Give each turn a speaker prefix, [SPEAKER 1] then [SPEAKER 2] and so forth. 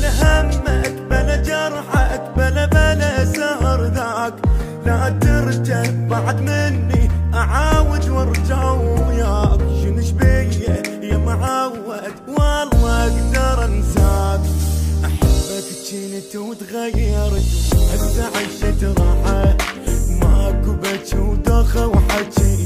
[SPEAKER 1] بلا همك بلا جرحك بلا بلا سهر ذاك. لا ترجع بعد مني أعاود وارجع وياك. شنش بيه يا معود والله أقدر أنساك. أحبك جنت وتغيرت هسه عشت راحة. ماكو بكي ودخه وحكي.